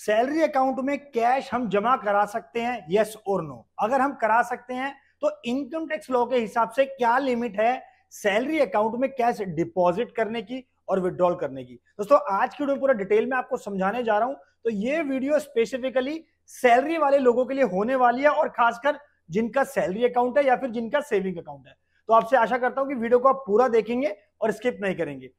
Salary account में cash हम जमा करा सकते हैं यस और नो अगर हम करा सकते हैं तो इनकम टैक्स लॉ के हिसाब से क्या लिमिट है सैलरी अकाउंट में कैश डिपॉजिट करने की और विड्रॉल करने की? दोस्तों, आज की वीडियो पूरा डिटेल में आपको समझाने जा रहा हूँ। तो ये वीडियो स्पेसिफिकली सैलरी वाले लोगों के लिए होने वाली है और खासकर जिनका सैलरी अकाउंट है या फिर जिनका सेविंग अकाउंट है। तो आपसे आशा करता हूँ कि वीडियो को आप पूरा देखेंगे और स्किप नहीं करेंगे।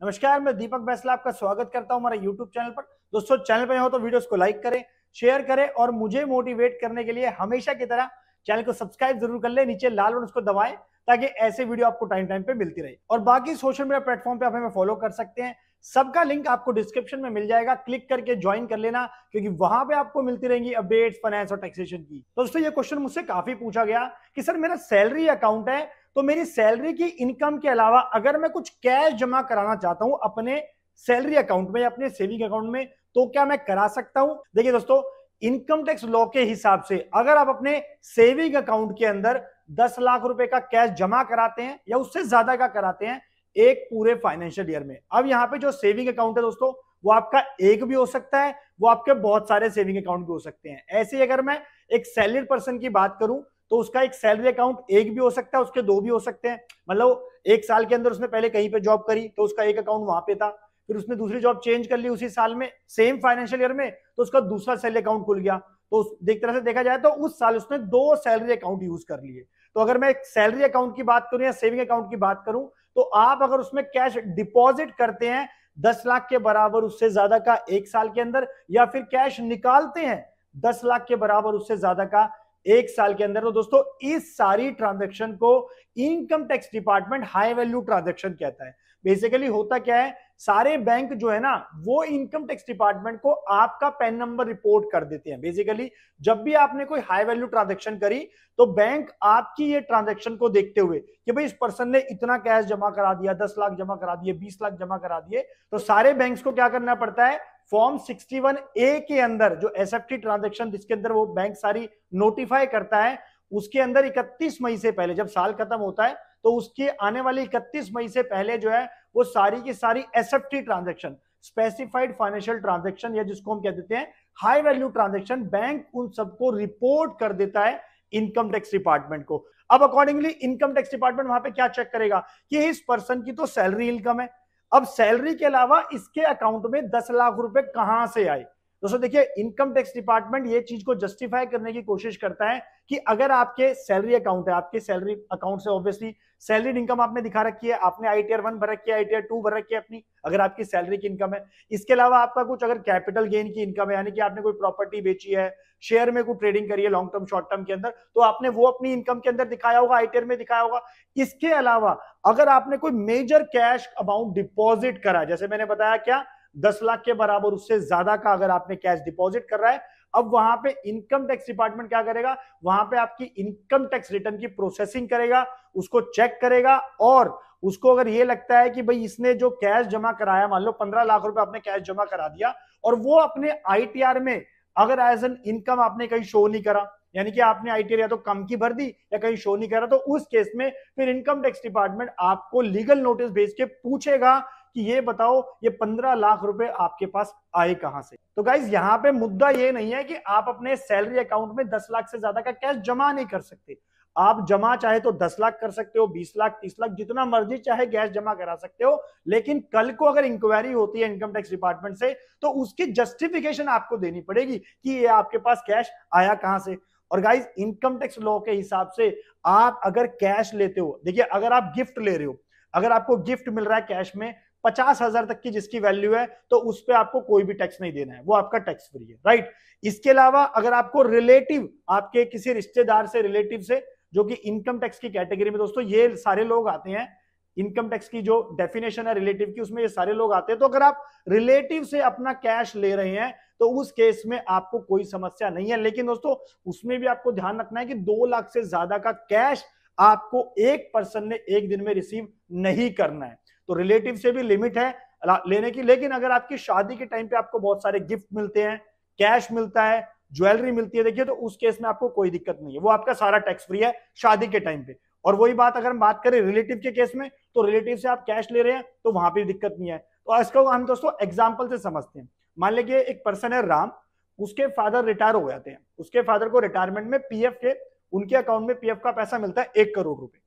नमस्कार, मैं दीपक बैसला आपका स्वागत करता हूँ हमारे यूट्यूब चैनल पर। दोस्तों, चैनल पर हो तो वीडियोस को लाइक करें, शेयर करें और मुझे मोटिवेट करने के लिए हमेशा की तरह चैनल को सब्सक्राइब ज़रूर कर ले, नीचे लाल बटन उसको दबाएँ ताकि ऐसे वीडियो आपको टाइम टाइम पे मिलती रहे। और बाकी सोशल मीडिया प्लेटफॉर्म पे आप हमें फॉलो कर सकते हैं। सबका लिंक आपको डिस्क्रिप्शन में मिल जाएगा, क्लिक करके ज्वाइन कर लेना क्योंकि वहाँ पे आपको मिलती रहेंगी अपडेट्स फाइनेंस और टैक्सेशन की। दोस्तों, ये क्वेश्चन मुझसे काफ़ी पूछा गया कि सर मेरा सैलरी अकाउंट है तो मेरी सैलरी की इनकम के अलावा अगर मैं कुछ कैश जमा कराना चाहता हूँ अपने सैलरी अकाउंट में या अपने सेविंग अकाउंट में तो क्या मैं करा सकता हूँ? देखिए दोस्तों इनकम टैक्स लॉ के हिसाब से अगर आप अपने सेविंग अकाउंट के अंदर 10 लाख रुपए का कैश जमा कराते हैं या उससे ज़्यादा का कराते हैं, एक पूरे फाइनेंशियल ईयर में। अब यहाँ पे जो सेविंग अकाउंट है दोस्तों, वो आपका एक भी हो सकता है, वो आपके बहुत सारे सेविंग अकाउंट भी हो सकते हैं। ऐसे ही अगर मैं एक सैलरी पर्सन की बात करूँ तो उसका एक सैलरी अकाउंट एक भी हो सकता है, उसके दो भी हो सकते हैं। मतलब एक साल के अंदर उसने पहले कहीं पे जॉब करी तो उसका एक अकाउंट वहाँ पे था। फिर उसने दूसरी जॉब चेंज कर ली उसी साल में सेम फाइनेंशियल ईयर में तो उसका दूसरा सैलरी अकाउंट खुल गया। तो एक तरह से देखा जाए तो उस साल उसने दो सैलरी अकाउंट यूज़ कर लिए। तो अगर मैं सैलरी अकाउंट की बात करूँ या सेविंग अकाउंट की बात करूँ तो आप अगर उसमें कैश डिपॉजिट करते हैं, दस लाख के बराबर उससे ज़्यादा का एक साल के अंदर, या फिर कैश निकालते हैं, दस लाख के बराबर उससे ज़्यादा का एक साल के अंदर। तो दोस्तों, इस सारी ट्रांजेक्शन को income tax department high value transaction कहता है। बेसिकली होता क्या है? सारे बैंक जो है ना, वो इनकम टैक्स डिपार्टमेंट को आपका पैन नंबर रिपोर्ट कर देते हैं। बेसिकली जब भी आपने कोई हाई वैल्यू ट्रांजेक्शन करी तो बैंक आपकी ये ट्रांजेक्शन को देखते हुए कि भाई इस पर्सन ने इतना कैश जमा करा दिया, दस लाख जमा करा दिए, बीस लाख जमा करा दिए तो सारे बैंक को क्या करना पड़ता है? फॉर्म 61 ए के अंदर, जो एस एफ़ टी ट्रांजेक्शन जिसके अंदर वो बैंक सारी नोटिफाई करता है, उसके अंदर 31 मई से पहले, जब साल खत्म होता है तो उसके आने वाली 31 मई से पहले जो है, वो सारी की सारी S F T transaction specified financial transaction या जिसको हम कह देते हैं हाई वैल्यू ट्रांजेक्शन बैंक उन सबको रिपोर्ट कर देता है इनकम टैक्स डिपार्टमेंट को। अब अकॉर्डिंगली इनकम टैक्स डिपार्टमेंट वहाँ पे क्या चेक करेगा कि इस पर्सन की तो सैलरी इनकम है। अब सैलरी के अलावा इसके अकाउंट में दस लाख रुपए कहाँ से आए? दोस्तों देखिए इनकम टैक्स डिपार्टमेंट ये चीज़ को जस्टिफाई करने की कोशिश करता है कि अगर आपके सैलरी अकाउंट है, आपके सैलरी अकाउंट से ऑब्वियसली सैलरी इनकम आपने दिखा रखी है, आपने आईटीआर वन भर रखी है आईटीआर टू भर रखी है अपनी, अगर आपकी सैलरी की इनकम है। इसके अलावा आपका कुछ अगर कैपिटल गेन की इनकम है, यानी कि आपने कोई प्रॉपर्टी बेची है शेयर में कोई ट्रेडिंग करी है लॉन्ग टर्म शॉर्ट टर्म के अंदर तो आपने वो अपनी इनकम के अंदर दिखाया होगा आईटीआर में दिखाया होगा। इसके अलावा अगर आपने कोई मेजर कैश अमाउंट डिपॉजिट करा, जैसे मैंने बताया क्या दस लाख के बराबर उससे ज़्यादा का अगर आपने कैश डिपॉजिट कर रहा है, अब वहाँ पे इनकम टैक्स डिपार्टमेंट क्या करेगा? वहाँ पे आपकी इनकम टैक्स रिटर्न की प्रोसेसिंग करेगा, उसको चेक करेगा और उसको अगर ये लगता है कि भाई इसने जो कैश जमा कराया, मान लो पंद्रह लाख रुपए आपने कैश जमा करा दिया और वो अपने आईटीआर में अगर एज एन इनकम आपने कहीं शो नहीं करा, यानी कि आपने आईटीआर या तो कम की भर दी या कहीं शो नहीं करा तो उस केस में फिर इनकम टैक्स डिपार्टमेंट आपको लीगल नोटिस भेज के पूछेगा कि ये बताओ, ये पंद्रह लाख रुपए आपके पास आए कहाँ से? तो गाइज़ यहाँ पे मुद्दा ये नहीं है कि आप अपने सैलरी अकाउंट में दस लाख से ज़्यादा का कैश जमा नहीं कर सकते। आप जमा चाहे तो दस लाख कर सकते हो, बीस लाख, तीस लाख, जितना मर्ज़ी चाहे गैस जमा करा सकते हो, लेकिन कल को अगर इंक्वायरी होती है इनकम टैक्स डिपार्टमेंट से तो उसकी जस्टिफिकेशन आपको देनी पड़ेगी कि ये आपके पास कैश आया कहाँ से। और गाइज़ इनकम टैक्स लॉ के हिसाब से आप अगर कैश लेते हो, देखिए, अगर आप गिफ्ट ले रहे हो, अगर आपको गिफ्ट मिल रहा है कैश में पचास हज़ार तक की जिसकी वैल्यू है तो उस पर आपको कोई भी टैक्स नहीं देना है। वो आपका टैक्स फ्री है राइट इसके अलावा अगर आपको रिलेटिव आपके किसी रिश्तेदार से रिलेटिव से, जो कि इनकम टैक्स की कैटेगरी में, दोस्तों, ये सारे लोग आते हैं इनकम टैक्स की जो डेफिनेशन है रिलेटिव की, उसमें ये सारे लोग आते हैं। तो अगर आप रिलेटिव से अपना कैश ले रहे हैं तो उस केस में आपको कोई समस्या नहीं है। लेकिन दोस्तों, उसमें भी आपको ध्यान रखना है कि दो लाख से ज़्यादा का कैश आपको एक पर्सन ने एक दिन में रिसीव नहीं करना है। तो रिलेटिव से भी लिमिट है लेने की। लेकिन अगर आपकी शादी के टाइम पे आपको बहुत सारे गिफ्ट मिलते हैं कैश मिलता है ज्वेलरी मिलती है, देखिए तो उस केस में आपको कोई दिक्कत नहीं है। वो आपका सारा टैक्स फ्री है शादी के टाइम पे। और वही बात अगर हम बात करें रिलेटिव के केस में तो रिलेटिव से आप कैश ले रहे हैं तो वहाँ पर दिक्कत नहीं है। तो इसको हम दोस्तों एग्ज़ाम्पल से समझते हैं। मान लीजिए एक पर्सन है राम, उसके फादर रिटायर हो जाते हैं। उसके फादर को रिटायरमेंट में पीएफ के, उनके अकाउंट में पीएफ का पैसा मिलता है एक करोड़ रुपए।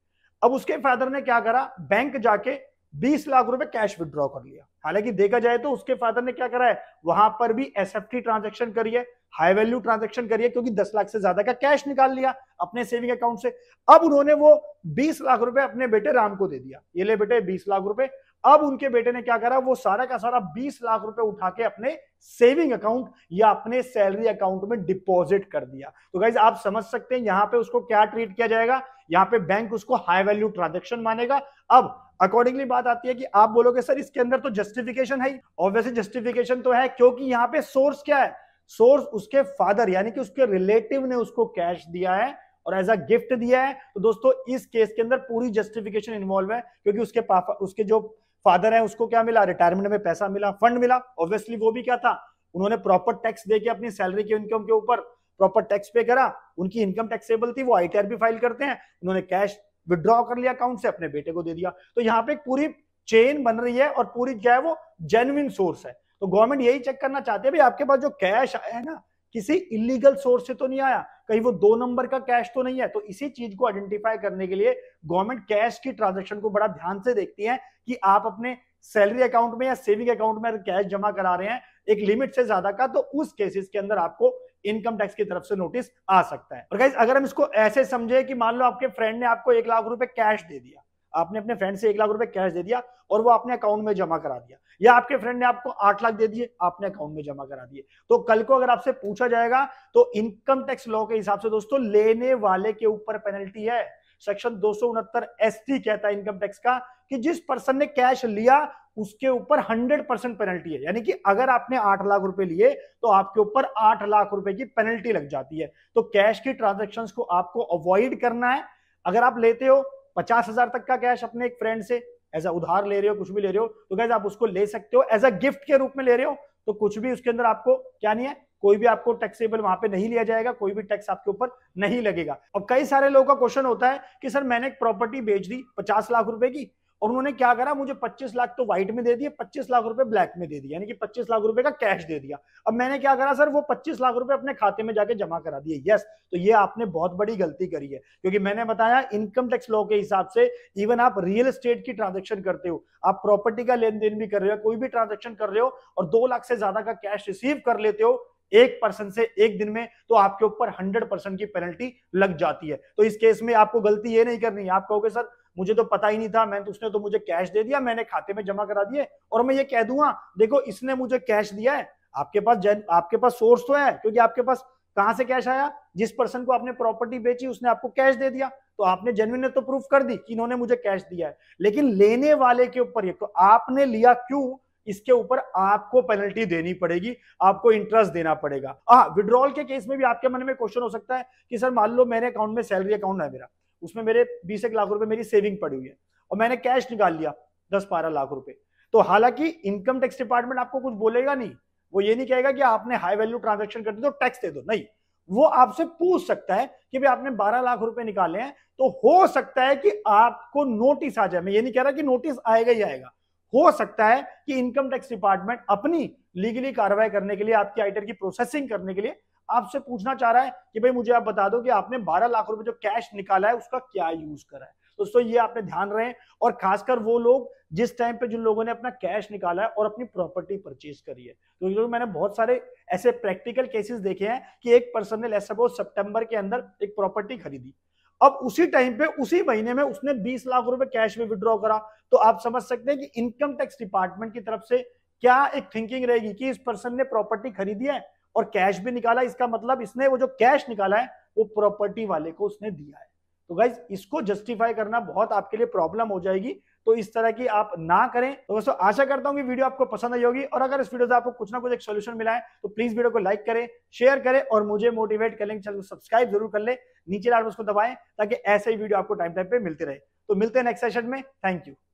अब उसके फादर ने क्या करा बैंक जाके बीस लाख रुपए कैश विड्रॉ कर लिया। हालाँकि देखा जाए तो उसके फादर ने क्या करा है? वहाँ पर भी एस एफ़ टी ट्रांजेक्शन करी है हाई वैल्यू ट्रांजेक्शन करी है, क्योंकि दस लाख से ज़्यादा का कैश निकाल लिया अपने सेविंग अकाउंट से। अब उन्होंने वो बीस लाख रुपए अपने बेटे राम को दे दिया। ये ले बेटे बीस लाख रुपए। अब उनके बेटे ने क्या करा? वो सारा का सारा बीस लाख रुपए उठा के अपने सेविंग अकाउंट या अपने सैलरी अकाउंट में डिपॉजिट कर दिया। तो गाइज़ आप समझ सकते हैं यहाँ पे उसको क्या ट्रीट किया जाएगा? यहाँ पे बैंक उसको हाई वैल्यू ट्रांजेक्शन मानेगा। अब अकॉर्डिंगली बात आती है कि आप बोलोगे, सर, इसके अंदर तो जस्टिफिकेशन है ऑब्वियसली जस्टिफिकेशन तो है, क्योंकि यहाँ पे सोर्स क्या है? सोर्स उसके फादर यानी कि उसके रिलेटिव ने उसको कैश दिया है और एज अ गिफ्ट दिया है। तो दोस्तों, इस केस के अंदर पूरी जस्टिफिकेशन इन्वॉल्व है, क्योंकि उसके पापा, उसके जो फादर है, उसको क्या मिला? रिटायरमेंट में पैसा मिला फंड मिला। ऑब्वियसली वो भी क्या था? उन्होंने प्रॉपर टैक्स देके अपनी सैलरी के इनकम के ऊपर प्रॉपर टैक्स पे करा। उनकी इनकम टैक्सेबल थी, वो आईटीआर भी फ़ाइल करते हैं। उन्होंने कैश विड्रॉ कर लिया अकाउंट से अपने बेटे को दे दिया। तो यहाँ पे पूरी चेन बन रही है और पूरी क्या है वो जेन्युइन सोर्स है। तो गवर्नमेंट यही चेक करना चाहती है आपके पास जो कैश आया है ना, किसी इलीगल सोर्स से तो नहीं आया। कहीं वो दो नंबर का कैश तो नहीं है। तो इसी चीज़ को आइडेंटिफाई करने के लिए गवर्नमेंट कैश की ट्रांजेक्शन को बड़ा ध्यान से देखती है कि आप अपने सैलरी अकाउंट में या सेविंग अकाउंट में कैश जमा करा रहे हैं, एक लिमिट से ज़्यादा का तो उस केसेस के अंदर आपको इनकम टैक्स की तरफ़ से नोटिस आ सकता है। और गाइज़ अगर हम इसको ऐसे समझे कि मान लो आपके फ्रेंड ने आपको एक लाख रुपए कैश दे दिया, आपने अपने फ्रेंड से एक लाख रुपए कैश दे दिया और वो अपने अकाउंट में जमा करा दिया, या आपके फ्रेंड ने आपको आठ लाख दे दिए, आपने अकाउंट में जमा करा दिए तो कल को अगर आपसे पूछा जाएगा तो इनकम टैक्स लॉ के हिसाब से दोस्तों, लेने वाले के ऊपर पेनल्टी है। सेक्शन दो सौ कहता है इनकम टैक्स का कि जिस पर्सन ने कैश लिया उसके ऊपर 100 परसेंट पेनल्टी है। यानी कि अगर आपने आठ लाख रुपए लिए तो आपके ऊपर आठ लाख रुपए की पेनल्टी लग जाती है। तो कैश की ट्रांजेक्शन को आपको अवॉइड करना है। अगर आप लेते हो, पचास हज़ार तक का कैश अपने एक फ्रेंड से, एज अ उधार ले रहे हो, कुछ भी ले रहे हो तो कैसे आप उसको ले सकते हो। एज अ गिफ्ट के रूप में ले रहे हो तो कुछ भी उसके अंदर आपको क्या नहीं है, कोई भी आपको टैक्सेबल वहाँ पे नहीं लिया जाएगा, कोई भी टैक्स आपके ऊपर नहीं लगेगा। अब कई सारे लोगों का क्वेश्चन होता है कि, सर, मैंने एक प्रॉपर्टी बेच दी पचास लाख रुपए की और उन्होंने क्या करा? मुझे 25 लाख तो व्हाइट में दे दिए 25 लाख रुपए ब्लैक में दे दिया यानी कि 25 लाख रुपए का कैश दे दिया। अब मैंने क्या करा सर? वो 25 लाख रुपए अपने खाते में जाके जमा करा दिए। यस तो ये आपने बहुत बड़ी गलती करी है, क्योंकि मैंने बताया इनकम टैक्स लॉ के हिसाब से इवन आप रियल एस्टेट की ट्रांजेक्शन करते हो, आप प्रॉपर्टी का लेन देन भी कर रहे हो, कोई भी ट्रांजेक्शन कर रहे हो और दो लाख से ज़्यादा का कैश रिसीव कर लेते हो, एक परसेंट से एक दिन में तो आपके ऊपर हंड्रेड परसेंट की पेनल्टी लग जाती है। तो इस केस में आपको गलती ये नहीं करनी आप कहोगे, सर मुझे तो पता ही नहीं था, मैं तो उसने तो मुझे कैश दे दिया, मैंने खाते में जमा करा दिए और मैं ये कह दूँगा, देखो इसने मुझे कैश दिया है, आपके पास आपके पास सोर्स तो है, क्योंकि आपके पास कहाँ से कैश आया? जिस पर्सन को आपने प्रॉपर्टी बेची, उसने आपको कैश दे दिया तो आपने जेन्युइन तो प्रूफ कर दी कि इन्होंने मुझे कैश दिया है। लेकिन लेने वाले के ऊपर तो आपने लिया क्यों? इसके ऊपर आपको पेनल्टी देनी पड़ेगी, आपको इंटरेस्ट देना पड़ेगा। हाँ विड्रॉल के केस में भी आपके मन में क्वेश्चन हो सकता है कि, सर, मान लो मेरे अकाउंट में सैलरी अकाउंट है मेरा। उसमें मेरे बीस एक लाख रुपए मेरी सेविंग पड़ी हुई है और मैंने कैश निकाल लिया दस बारह लाख रुपए। तो हालाँकि इनकम टैक्स डिपार्टमेंट आपको कुछ बोलेगा नहीं, वो ये नहीं कहेगा कि आपने हाई वैल्यू ट्रांजेक्शन कर दी तो टैक्स दे दो। नहीं, वो आपसे पूछ सकता है कि भाई आपने 12 लाख रुपए निकाले हैं तो हो सकता है कि आपको नोटिस आ जाए। मैं ये नहीं कह रहा कि नोटिस आएगा ही आएगा। हो सकता है कि इनकम टैक्स डिपार्टमेंट अपनी लीगली कार्रवाई करने के लिए, आपकी आइटर की प्रोसेसिंग करने के लिए आपसे पूछना चाह रहा है कि भाई मुझे आप बता दो कि आपने 12 लाख रुपए जो कैश निकाला है, उसका क्या यूज़ करा है? दोस्तों, ये आपने ध्यान रहे और खासकर वो लोग जिस टाइम पे जिन लोगों ने अपना कैश निकाला है और अपनी प्रॉपर्टी परचेज करी है। तो मैंने बहुत सारे ऐसे प्रैक्टिकल केसेस देखे हैं कि एक पर्सन ने लेट्स सपोज़ सितंबर के अंदर एक प्रॉपर्टी खरीदी। अब उसी टाइम पे, उसी महीने में उसने 20 लाख रुपए कैश में विड्रॉ करा। तो आप समझ सकते हैं कि इनकम टैक्स डिपार्टमेंट की तरफ़ से क्या एक थिंकिंग रहेगी कि इस पर्सन ने प्रॉपर्टी खरीदी है और कैश भी निकाला इसका मतलब इसने वो जो कैश निकाला है, वो प्रॉपर्टी वाले को उसने दिया है। तो गाइज़ इसको जस्टिफाई करना बहुत आपके लिए प्रॉब्लम हो जाएगी। तो इस तरह की आप ना करें। तो दोस्तों, आशा करता हूँ कि वीडियो आपको पसंद आई होगी। और अगर इस वीडियो से आपको कुछ ना कुछ एक सोल्यूशन मिला है तो प्लीज़ वीडियो को लाइक करें शेयर करें और मुझे मोटिवेट करें। चैनल को सब्सक्राइब ज़रूर कर ले। नीचे लाल उसको दबाएँ, ताकि ऐसे ही वीडियो आपको टाइम टाइम पे मिलते रहे। तो मिलते हैं नेक्स्ट सेशन में। Thank you